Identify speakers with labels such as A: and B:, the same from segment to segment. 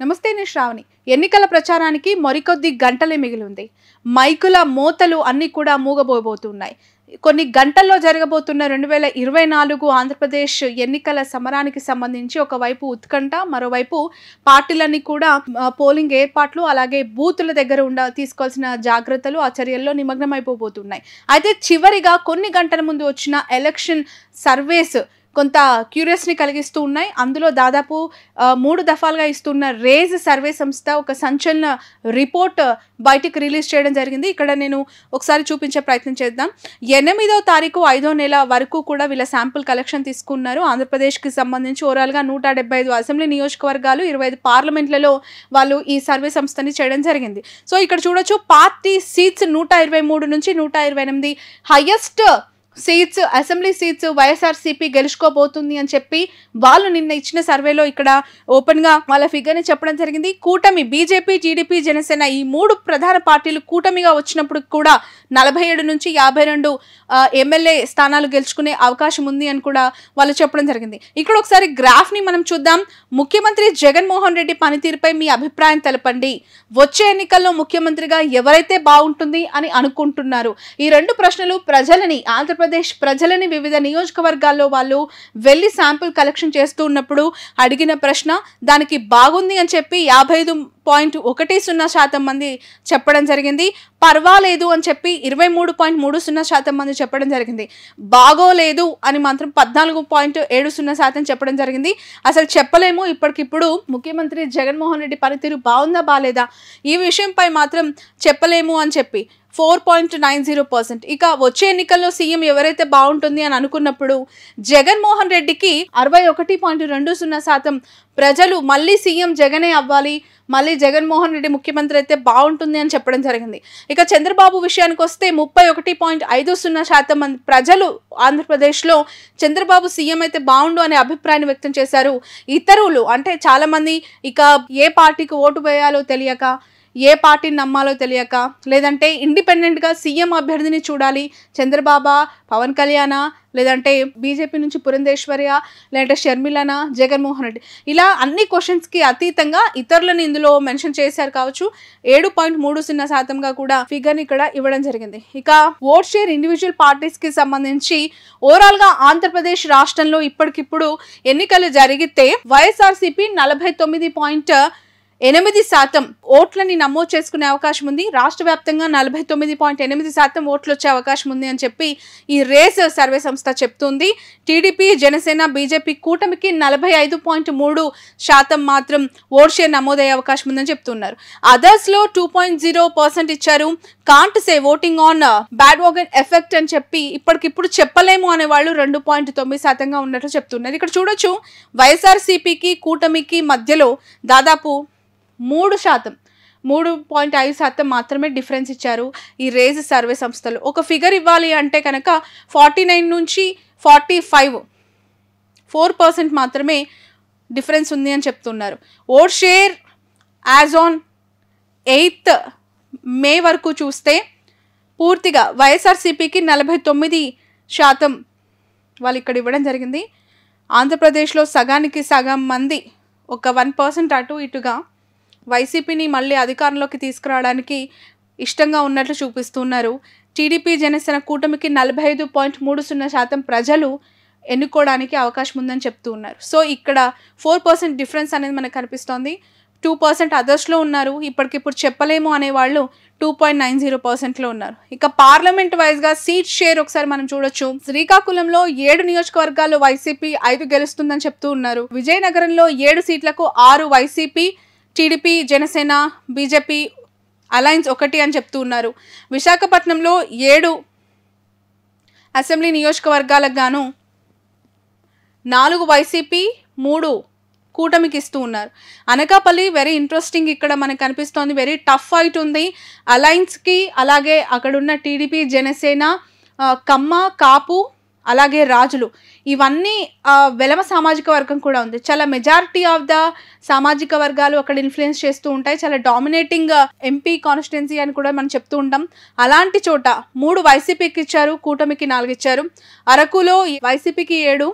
A: నమస్తే నేను శ్రావణి. ఎన్నికల ప్రచారానికి మరికొద్ది గంటలే మిగిలి ఉంది మైకుల మోతలు అన్నీ కూడా మూగబోబోతున్నాయి. కొన్ని గంటల్లో జరగబోతున్న రెండు వేల ఇరవై నాలుగు ఆంధ్రప్రదేశ్ ఎన్నికల సమరానికి సంబంధించి ఒకవైపు ఉత్కంఠ మరోవైపు పార్టీలన్నీ కూడా పోలింగ్ ఏర్పాట్లు అలాగే బూతుల దగ్గర ఉండ తీసుకోవాల్సిన జాగ్రత్తలు ఆ చర్యల్లో నిమగ్నమైపోబోతున్నాయి. అయితే చివరిగా కొన్ని గంటల ముందు వచ్చిన ఎలక్షన్ సర్వేస్ కొంత క్యూరియస్ని కలిగిస్తూ ఉన్నాయి. అందులో దాదాపు మూడు దఫాలుగా ఇస్తున్న రేజ్ సర్వే సంస్థ ఒక సంచలన రిపోర్ట్ బయటికి రిలీజ్ చేయడం జరిగింది. ఇక్కడ నేను ఒకసారి చూపించే ప్రయత్నం చేద్దాం. ఎనిమిదో తారీఖు ఐదో నెల వరకు కూడా వీళ్ళ శాంపుల్ కలెక్షన్ తీసుకున్నారు. ఆంధ్రప్రదేశ్కి సంబంధించి ఓవరాల్గా నూట డెబ్బై ఐదు అసెంబ్లీ నియోజకవర్గాలు ఇరవై ఐదు పార్లమెంట్లలో వాళ్ళు ఈ సర్వే సంస్థని చేయడం జరిగింది. సో ఇక్కడ చూడొచ్చు పార్టీ సీట్స్ నూట ఇరవై మూడు నుంచి నూట ఇరవై ఎనిమిది highest seats assembly seats YSRCP గెలుచుకోబోతుంది అని చెప్పి వాళ్ళు నిన్న ఇచ్చిన సర్వేలో ఇక్కడ ఓపెన్గా వాళ్ళ ఫిగర్ని చెప్పడం జరిగింది. కూటమి బీజేపీ టీడీపీ జనసేన ఈ మూడు ప్రధాన పార్టీలు కూటమిగా వచ్చినప్పుడు కూడా నలభై ఏడు నుంచి యాభై రెండు ఎమ్మెల్యే స్థానాలు గెలుచుకునే అవకాశం ఉంది అని కూడా వాళ్ళు చెప్పడం జరిగింది. ఇక్కడ ఒకసారి గ్రాఫ్ని మనం చూద్దాం. ముఖ్యమంత్రి జగన్మోహన్ రెడ్డి పనితీరుపై మీ అభిప్రాయం తెలపండి. వచ్చే ఎన్నికల్లో ముఖ్యమంత్రిగా ఎవరైతే బాగుంటుంది అని అనుకుంటున్నారు? ఈ రెండు ప్రశ్నలు ప్రజలని ఆంధ్రప్రదేశ్ ప్రజలని వివిధ నియోజకవర్గాల్లో వాళ్ళు వెళ్ళి శాంపుల్ కలెక్షన్ చేస్తూ ఉన్నప్పుడు అడిగిన ప్రశ్న దానికి బాగుంది అని చెప్పి యాభై ఐదు పాయింట్ ఒకటి సున్నా శాతం మంది చెప్పడం జరిగింది. పర్వాలేదు అని చెప్పి ఇరవై మూడు పాయింట్ మూడు సున్నా శాతం మంది చెప్పడం జరిగింది. బాగోలేదు అని మాత్రం పద్నాలుగు పాయింట్ ఏడు సున్నా శాతం చెప్పడం జరిగింది. అసలు చెప్పలేము ఇప్పటికిప్పుడు. ముఖ్యమంత్రి జగన్మోహన్ రెడ్డి పనితీరు బాగుందా బాలేదా? ఈ విషయంపై మాత్రం చెప్పలేము అని చెప్పి four point nine zero percent. ఇక వచ్చే ఎన్నికల్లో సీఎం ఎవరైతే బాగుంటుంది అని అనుకున్నప్పుడు జగన్మోహన్ రెడ్డికి అరవై ఒకటి పాయింట్ రెండు సున్నా శాతం ప్రజలు మళ్ళీ సీఎం జగనే అవ్వాలి. మళ్ళీ జగన్మోహన్ రెడ్డి ముఖ్యమంత్రి అయితే బాగుంటుంది అని చెప్పడం జరిగింది. ఇక చంద్రబాబు విషయానికి వస్తే ముప్పై ఒకటి పాయింట్ ఐదు సున్నా శాతం మంది ప్రజలు ఆంధ్రప్రదేశ్లో చంద్రబాబు సీఎం అయితే బాగుండు అనే అభిప్రాయాన్ని వ్యక్తం చేశారు. ఇతరులు అంటే చాలామంది ఇక ఏ పార్టీకి ఓటు వేయాలో తెలియక ఏ పార్టీని నమ్మాలో తెలియక లేదంటే ఇండిపెండెంట్గా సీఎం అభ్యర్థిని చూడాలి చంద్రబాబా పవన్ కళ్యాణ లేదంటే బీజేపీ నుంచి పురంధేశ్వర్య లేదంటే షర్మిలన జగన్మోహన్ రెడ్డి. ఇలా అన్ని క్వశ్చన్స్కి అతీతంగా ఇతరులను ఇందులో మెన్షన్ చేశారు కావచ్చు. ఏడు పాయింట్ మూడు సున్నా శాతంగా కూడా ఫిగర్ని ఇక్కడ ఇవ్వడం జరిగింది. ఇక ఓట్ షేర్ ఇండివిజువల్ పార్టీస్కి సంబంధించి ఓవరాల్గా ఆంధ్రప్రదేశ్ రాష్ట్రంలో ఇప్పటికిప్పుడు ఎన్నికలు జరిగితే వైఎస్ఆర్సీపీ నలభై తొమ్మిది పాయింట్ ఎనిమిది శాతం ఓట్లని నమోదు చేసుకునే అవకాశం ఉంది. రాష్ట్ర వ్యాప్తంగా నలభై తొమ్మిది పాయింట్ ఎనిమిది శాతం ఓట్లు వచ్చే అవకాశం ఉంది అని చెప్పి ఈ రేస్ సర్వే సంస్థ చెప్తుంది. టీడీపీ జనసేన బీజేపీ కూటమికి నలభై ఐదు పాయింట్ మూడు శాతం మాత్రం ఓట్ షేర్ నమోదయ్యే అవకాశం ఉందని చెప్తున్నారు. అదర్స్లో టూ పాయింట్ జీరో పర్సెంట్ ఇచ్చారు. Can't say voting on bandwagon effect అని చెప్పి ఇప్పటికిప్పుడు చెప్పలేము అనే వాళ్ళు రెండు పాయింట్ తొమ్మిది శాతంగా ఉన్నట్లు చెప్తున్నారు. ఇక్కడ చూడొచ్చు వైఎస్ఆర్సీపీకి కూటమికి మధ్యలో దాదాపు మూడు శాతం మూడు పాయింట్ ఐదు శాతం మాత్రమే డిఫరెన్స్ ఇచ్చారు ఈ రేజ్ సర్వే సంస్థలు. ఒక ఫిగర్ ఇవ్వాలి అంటే కనుక ఫార్టీ నైన్ నుంచి ఫార్టీ ఫైవ్ ఫోర్ పర్సెంట్ మాత్రమే డిఫరెన్స్ ఉంది అని చెప్తున్నారు. Vote share as on eighth May వరకు చూస్తే పూర్తిగా వైఎస్ఆర్సీపీకి నలభై తొమ్మిది శాతం వాళ్ళు ఇక్కడ ఇవ్వడం జరిగింది. ఆంధ్రప్రదేశ్లో సగానికి సగం మంది ఒక వన్ పర్సెంట్ అటు ఇటుగా వైసీపీని మళ్ళీ అధికారంలోకి తీసుకురావడానికి ఇష్టంగా ఉన్నట్లు చూపిస్తున్నారు. టీడీపీ జనసేన కూటమికి నలభై ఐదు పాయింట్ మూడు సున్నా శాతం ప్రజలు ఎన్నుకోవడానికి అవకాశం ఉందని చెప్తూ ఉన్నారు సో ఇక్కడ ఫోర్ పర్సెంట్ డిఫరెన్స్ అనేది మనకు కనిపిస్తోంది. టూ పర్సెంట్ అదర్స్లో ఉన్నారు. ఇప్పటికిప్పుడు చెప్పలేము అనే వాళ్ళు టూ పాయింట్ నైన్ జీరో పర్సెంట్లో ఉన్నారు. ఇక పార్లమెంట్ వైజ్గా సీట్ షేర్ ఒకసారి మనం చూడొచ్చు. శ్రీకాకుళంలో ఏడు నియోజకవర్గాల్లో వైసీపీ ఐదు గెలుస్తుందని చెప్తూ ఉన్నారు. విజయనగరంలో ఏడు సీట్లకు ఆరు YCP TDP Janasena BJP alliance ఒకటి అని చెప్తూ ఉన్నారు. విశాఖపట్నంలో ఏడు అసెంబ్లీ నియోజకవర్గాలకు గాను నాలుగు వైసీపీ మూడు కూటమికి ఇస్తూ ఉన్నారు. అనకాపల్లి వెరీ ఇంట్రెస్టింగ్ ఇక్కడ మనకు కనిపిస్తోంది వెరీ టఫ్ ఫైట్ ఉంది. అలయన్స్కి అలాగే అక్కడున్న టీడీపీ జనసేన కమ్మ కాపు అలాగే రాజులు. ఇవన్నీ వెలమ సామాజిక వర్గం కూడా ఉంది. చాలా మెజారిటీ ఆఫ్ ద సామాజిక వర్గాలు అక్కడ ఇన్ఫ్లుయెన్స్ చేస్తూ ఉంటాయి. చాలా డామినేటింగ్ ఎంపీ కాన్స్టిట్యున్సీ అని కూడా మనం చెప్తూ ఉంటాం. అలాంటి చోట మూడు వైసీపీకి ఇచ్చారు కూటమికి నాలుగు ఇచ్చారు. అరకులో వైసీపీకి ఏడు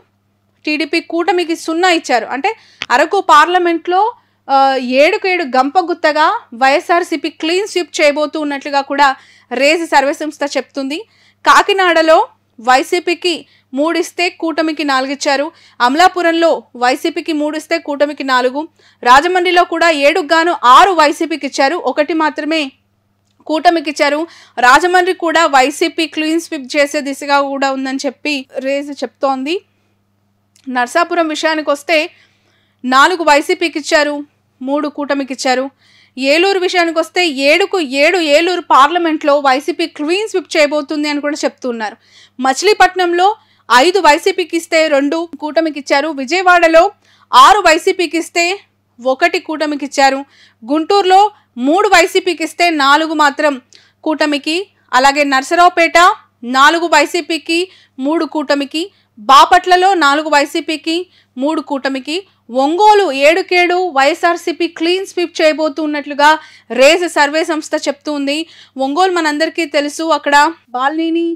A: టీడీపీ కూటమికి సున్నా ఇచ్చారు. అంటే అరకు పార్లమెంట్లో ఏడుకు ఏడు గంప గుత్తగా వైఎస్ఆర్సీపీ క్లీన్ స్వీప్ చేయబోతూ ఉన్నట్లుగా కూడా రేజ్ సర్వే సంస్థ చెప్తుంది. కాకినాడలో వైసీపీకి మూడిస్తే కూటమికి నాలుగిచ్చారు. అమలాపురంలో వైసీపీకి మూడిస్తే కూటమికి నాలుగు. రాజమండ్రిలో కూడా ఏడుకు గాను ఆరు వైసీపీకి ఇచ్చారు ఒకటి మాత్రమే కూటమికి ఇచ్చారు రాజమండ్రి కూడా వైసీపీ క్లీన్ స్విప్ చేసే దిశగా కూడా ఉందని చెప్పి రేజ్ చెప్తోంది. నర్సాపురం విషయానికి వస్తే నాలుగు వైసీపీకి ఇచ్చారు మూడు కూటమికి ఇచ్చారు ఏలూరు విషయానికి వస్తే ఏడుకు ఏడు ఏలూరు పార్లమెంట్లో వైసీపీ క్లీన్ స్విప్ చేయబోతుంది అని కూడా చెప్తున్నారు. మచిలీపట్నంలో ఐదు వైసీపీకి ఇస్తే రెండు కూటమికి ఇచ్చారు విజయవాడలో ఆరు వైసీపీకి ఇస్తే ఒకటి కూటమికి ఇచ్చారు గుంటూరులో మూడు వైసీపీకి ఇస్తే నాలుగు మాత్రం కూటమికి. అలాగే నర్సరావుపేట నాలుగు వైసీపీకి మూడు కూటమికి. బాపట్లలో నాలుగు వైసీపీకి మూడు కూటమికి ఒంగోలు ఏడుకేడు వైఎస్ఆర్సీపీ క్లీన్ స్వీప్ చేయబోతున్నట్లుగా రేజ్ సర్వే సంస్థ చెప్తుంది ఒంగోలు మనందరికీ తెలుసు అక్కడ బాలినేని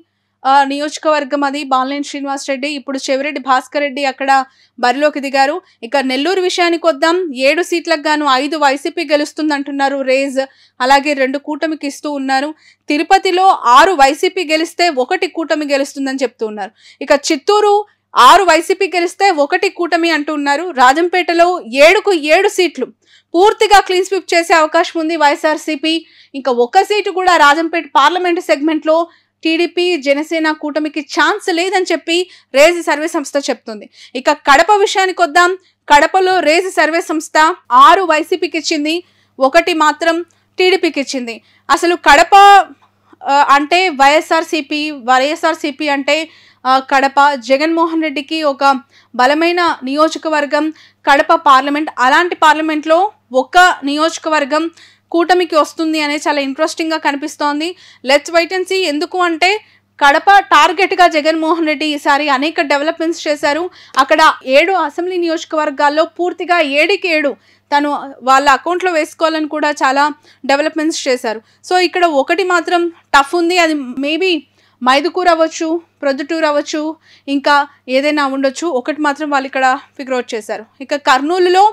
A: నియోజకవర్గం అది. బాలినేని శ్రీనివాస్ రెడ్డి ఇప్పుడు చెవిరెడ్డి భాస్కర్ రెడ్డి అక్కడ బరిలోకి దిగారు. ఇక నెల్లూరు విషయానికి వద్దాం. ఏడు సీట్లకు గాను ఐదు వైసీపీ గెలుస్తుంది అంటున్నారు రేజ్. అలాగే రెండు కూటమికి ఇస్తూ ఉన్నారు. తిరుపతిలో ఆరు వైసీపీ గెలిస్తే ఒకటి కూటమి గెలుస్తుందని చెప్తూ ఉన్నారు. ఇక చిత్తూరు ఆరు వైసీపీ గెలిస్తే ఒకటి కూటమి అంటున్నారు రాజంపేటలో ఏడుకు ఏడు సీట్లు. పూర్తిగా క్లీన్ స్వీప్ చేసే అవకాశం ఉంది వైఎస్ఆర్సీపీ. ఇంకా ఒక్క సీటు కూడా రాజంపేట పార్లమెంట్ సెగ్మెంట్లో టీడీపీ జనసేన కూటమికి ఛాన్స్ లేదని చెప్పి రేజ్ సర్వే సంస్థ చెప్తుంది. ఇక కడప విషయానికి వద్దాం. కడపలో రేజ్ సర్వే సంస్థ ఆరు వైసీపీకి ఇచ్చింది. ఒకటి మాత్రం టీడీపీకి ఇచ్చింది. అసలు కడప అంటే వైఎస్ఆర్సీపీ వైఎస్ఆర్సీపీ అంటే కడప జగన్మోహన్ రెడ్డికి ఒక బలమైన నియోజకవర్గం. కడప పార్లమెంట్ అలాంటి పార్లమెంట్లో ఒక్క నియోజకవర్గం కూటమికి వస్తుంది అనేది చాలా ఇంట్రెస్టింగ్గా కనిపిస్తోంది. లెట్స్ వైట్ అండ్ సీ ఎందుకు అంటే కడప టార్గెట్గా జగన్మోహన్ రెడ్డి ఈసారి అనేక డెవలప్మెంట్స్ చేశారు. అక్కడ ఏడు అసెంబ్లీ నియోజకవర్గాల్లో పూర్తిగా ఏడుకి ఏడు తను వాళ్ళ అకౌంట్లో వేసుకోవాలని కూడా చాలా డెవలప్మెంట్స్ చేశారు. సో ఇక్కడ ఒకటి మాత్రం టఫ్ ఉంది. అది మేబీ మైదుకూరు అవ్వచ్చు ప్రొద్దుటూరు అవ్వచ్చు ఇంకా ఏదైనా ఉండొచ్చు. ఒకటి మాత్రం వాళ్ళు ఇక్కడ ఫిగర్ అవుట్ చేశారు. ఇక కర్నూలులో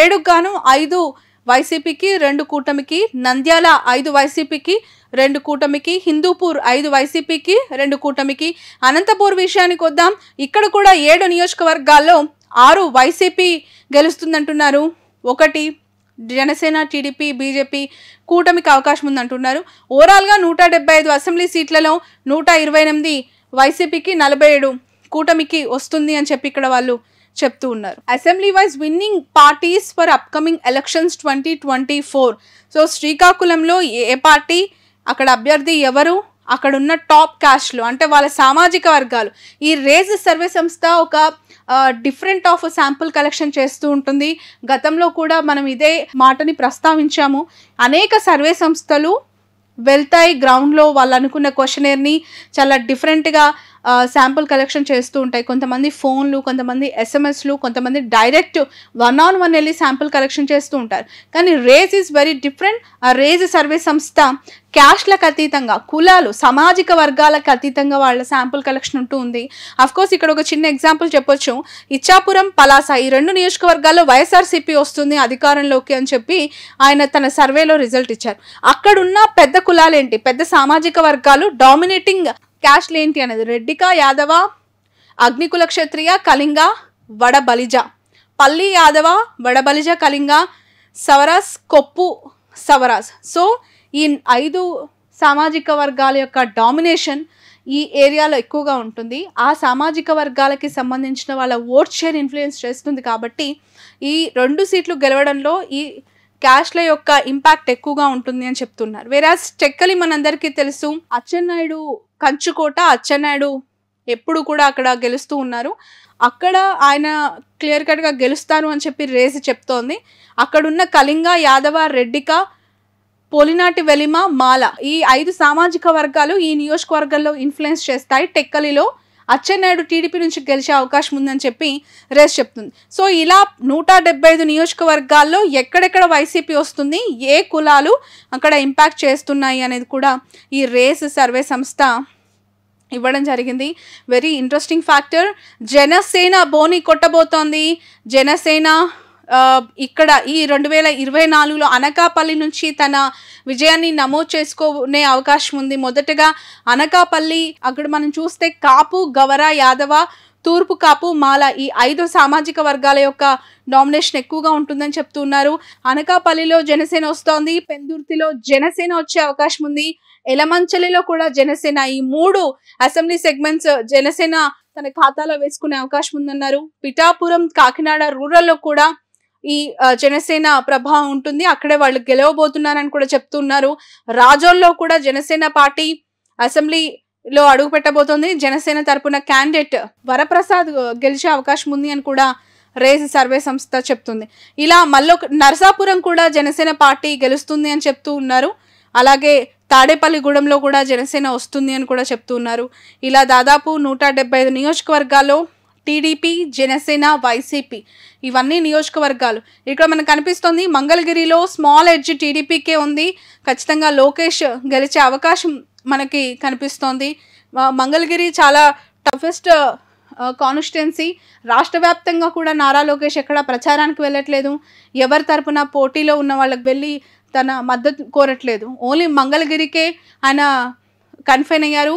A: ఏడుకు గాను ఐదు వైసీపీకి రెండు కూటమికి నంద్యాల ఐదు వైసీపీకి రెండు కూటమికి హిందూపూర్ ఐదు వైసీపీకి రెండు కూటమికి. అనంతపూర్ విషయానికి వద్దాం. ఇక్కడ కూడా ఏడు నియోజకవర్గాల్లో ఆరు వైసీపీ గెలుస్తుందంటున్నారు. ఒకటి జనసేన టీడీపీ బీజేపీ కూటమికి అవకాశం ఉందంటున్నారు. ఓవరాల్గా నూట డెబ్బై ఐదు అసెంబ్లీ సీట్లలో నూట ఇరవై ఎనిమిది వైసీపీకి నలభై ఏడు కూటమికి వస్తుంది అని చెప్పి ఇక్కడ వాళ్ళు చెప్తూ ఉన్నారు. Assembly wise winning parties for upcoming elections twenty twenty four. So శ్రీకాకుళంలో ఏ పార్టీ? అక్కడ అభ్యర్థి ఎవరు? అక్కడ ఉన్న టాప్ క్యాష్లు అంటే వాళ్ళ సామాజిక వర్గాలు. ఈ రేజ్ సర్వే సంస్థ ఒక డిఫరెంట్ ఆఫ్ శాంపుల్ కలెక్షన్ చేస్తూ ఉంటుంది. గతంలో కూడా మనం ఇదే మాటని ప్రస్తావించాము. అనేక సర్వే సంస్థలు వెళ్తాయి గ్రౌండ్లో వాళ్ళు అనుకున్న క్వశ్చనేర్ని చాలా డిఫరెంట్గా శాంపుల్ కలెక్షన్ చేస్తూ ఉంటాయి. కొంతమంది ఫోన్లు కొంతమంది ఎస్ఎంఎస్లు కొంతమంది డైరెక్ట్ వన్ ఆన్ వన్ వెళ్ళి శాంపుల్ కలెక్షన్ చేస్తూ ఉంటారు. కానీ రేజ్ ఈజ్ వెరీ డిఫరెంట్. ఆ రేజ్ సర్వే సంస్థ క్యాష్లకు అతీతంగా కులాలు సామాజిక వర్గాలకు అతీతంగా వాళ్ళ శాంపుల్ కలెక్షన్ ఉంటూ ఉంది. కోర్స్ ఇక్కడ ఒక చిన్న ఎగ్జాంపుల్ చెప్పొచ్చు. ఇచ్చాపురం పలాస ఈ రెండు నియోజకవర్గాల్లో వైఎస్ఆర్సీపీ వస్తుంది అధికారంలోకి అని చెప్పి ఆయన తన సర్వేలో రిజల్ట్ ఇచ్చారు. అక్కడున్న పెద్ద కులాలు ఏంటి పెద్ద సామాజిక వర్గాలు డామినేటింగ్ క్యాస్ట్లు ఏంటి అనేది? రెడ్డిక యాదవ అగ్నికుల క్షత్రియ కళింగ వడబలిజ. పల్లి యాదవ వడబలిజ కళింగ సవరాస్ కొప్పు సవరాస్. సో ఈ ఐదు సామాజిక వర్గాల యొక్క డామినేషన్ ఈ ఏరియాలో ఎక్కువగా ఉంటుంది. ఆ సామాజిక వర్గాలకి సంబంధించిన వాళ్ళ ఓట్ షేర్ ఇన్ఫ్లుయెన్స్ చేస్తుంది కాబట్టి ఈ రెండు సీట్లు గెలవడంలో ఈ క్యాష్ల యొక్క ఇంపాక్ట్ ఎక్కువగా ఉంటుంది అని చెప్తున్నారు. వేరాజ్ టెక్కలి మనందరికీ తెలుసు అచ్చెన్నాయుడు కంచుకోట అచ్చెన్నాయుడు ఎప్పుడు కూడా అక్కడ గెలుస్తూ ఉన్నారు. అక్కడ ఆయన క్లియర్ కట్గా గెలుస్తారు అని చెప్పి రేసి చెప్తోంది. అక్కడున్న కళింగ యాదవ రెడ్డిక పోలినాటి వెలిమ మాల ఈ ఐదు సామాజిక వర్గాలు ఈ నియోజకవర్గంలో ఇన్ఫ్లుయెన్స్ చేస్తాయి. టెక్కలిలో అచ్చెన్నాయుడు టీడీపీ నుంచి గెలిచే అవకాశం ఉందని చెప్పి రేస్ చెప్తుంది. సో ఇలా నూట డెబ్బై ఐదు నియోజకవర్గాల్లో ఎక్కడెక్కడ వైసీపీ వస్తుంది ఏ కులాలు అక్కడ ఇంపాక్ట్ చేస్తున్నాయి అనేది కూడా ఈ రేస్ సర్వే సంస్థ ఇవ్వడం జరిగింది. Very interesting factor. జనసేన బోని కొట్టబోతోంది. జనసేన ఇక్కడ ఈ రెండు వేల ఇరవై నాలుగులో అనకాపల్లి నుంచి తన విజయాన్ని నమోదు చేసుకునే అవకాశం ఉంది. మొదటగా అనకాపల్లి అక్కడ మనం చూస్తే కాపు గవర యాదవ తూర్పు కాపు మాల ఈ ఐదు సామాజిక వర్గాల యొక్క నామినేషన్ ఎక్కువగా ఉంటుందని చెప్తున్నారు అనకాపల్లిలో జనసేన వస్తోంది. పెందుర్తిలో జనసేన వచ్చే అవకాశం ఉంది. ఎలమంచలిలో కూడా జనసేన ఈ మూడు అసెంబ్లీ సెగ్మెంట్స్ జనసేన తన ఖాతాలో వేసుకునే అవకాశం ఉందన్నారు. పిఠాపురం కాకినాడ రూరల్లో కూడా ఈ జనసేన ప్రభావం ఉంటుంది. అక్కడే వాళ్ళు గెలవబోతున్నారని కూడా చెప్తున్నారు. రాజోల్లో కూడా జనసేన పార్టీ అసెంబ్లీలో అడుగు పెట్టబోతోంది. జనసేన తరపున క్యాండిడేట్ వరప్రసాద్ గెలిచే అవకాశం ఉంది అని కూడా రేస్ సర్వే సంస్థ చెప్తుంది. ఇలా మల్లొక నరసాపురం కూడా జనసేన పార్టీ గెలుస్తుంది అని చెప్తూ ఉన్నారు. అలాగే తాడేపల్లిగూడెంలో కూడా జనసేన వస్తుంది అని కూడా చెప్తూ ఉన్నారు. ఇలా దాదాపు నూట డెబ్బై ఐదు నియోజకవర్గాల్లో టీడీపీ జనసేన వైసీపీ ఇవన్నీ నియోజకవర్గాలు. ఇక్కడ మనకు కనిపిస్తుంది మంగళగిరిలో స్మాల్ ఎడ్జ్ టీడీపీకే ఉంది. ఖచ్చితంగా లోకేష్ గెలిచే అవకాశం మనకి కనిపిస్తోంది. మంగళగిరి చాలా టఫెస్ట్ కాన్స్టిట్యున్సీ రాష్ట్ర వ్యాప్తంగా కూడా నారా లోకేష్ ఎక్కడ ప్రచారానికి వెళ్ళట్లేదు. ఎవరి తరపున పోటీలో ఉన్న వాళ్ళకి వెళ్ళి తన మద్దతు కోరట్లేదు. ఓన్లీ మంగళగిరికే ఆయన కన్ఫైన్ అయ్యారు.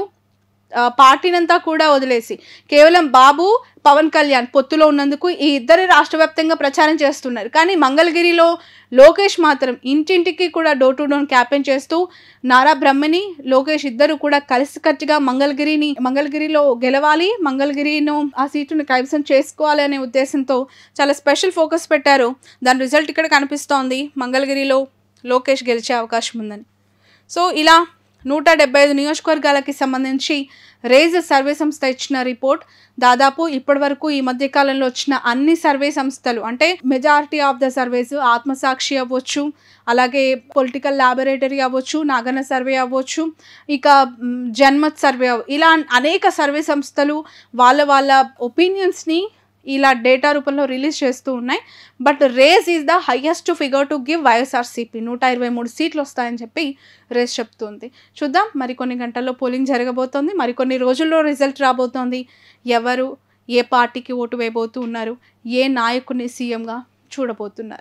A: పార్టీనంతా కూడా వదిలేసి. కేవలం బాబు పవన్ కళ్యాణ్ పొత్తులో ఉన్నందుకు ఈ ఇద్దరు రాష్ట్ర వ్యాప్తంగా ప్రచారం చేస్తున్నారు. కానీ మంగళగిరిలో లోకేష్ మాత్రం ఇంటింటికి కూడా డోర్ టు డోర్ క్యాంపెయిన్ చేస్తూ నారా బ్రహ్మని లోకేష్ ఇద్దరు కూడా కలిసికట్టుగా మంగళగిరిని మంగళగిరిలో గెలవాలి మంగళగిరిను ఆ సీటును కైవసం చేసుకోవాలి అనే ఉద్దేశంతో చాలా స్పెషల్ ఫోకస్ పెట్టారు. దాని రిజల్ట్ ఇక్కడ కనిపిస్తోంది. మంగళగిరిలో లోకేష్ గెలిచే అవకాశం ఉందని. సో ఇలా నూట డెబ్బై ఐదు నియోజకవర్గాలకి సంబంధించి రేజ్ సర్వే సంస్థ ఇచ్చిన రిపోర్ట్. దాదాపు ఇప్పటి వరకు ఈ మధ్య కాలంలో వచ్చిన అన్ని సర్వే సంస్థలు అంటే majority of the surveys Aatmasakshi అవ్వచ్చు అలాగే పొలిటికల్ ల్యాబొరేటరీ అవ్వచ్చు నాగన సర్వే అవ్వచ్చు ఇక జన్మత్ సర్వే అవ్వ ఇలా అనేక సర్వే సంస్థలు వాళ్ళ వాళ్ళ ఒపీనియన్స్ని ఇలా డేటా రూపంలో రిలీజ్ చేస్తూ ఉన్నాయి. But race is the highest figure to give YSRCP. నూట ఇరవై మూడు సీట్లు వస్తాయని చెప్పి రేస్ చెప్తుంది. చూద్దాం మరికొన్ని గంటల్లో పోలింగ్ జరగబోతోంది. మరికొన్ని రోజుల్లో రిజల్ట్ రాబోతోంది. ఎవరు ఏ పార్టీకి ఓటు వేయబోతూ ఉన్నారు? ఏ నాయకుని సీఎంగా చూడబోతున్నారు?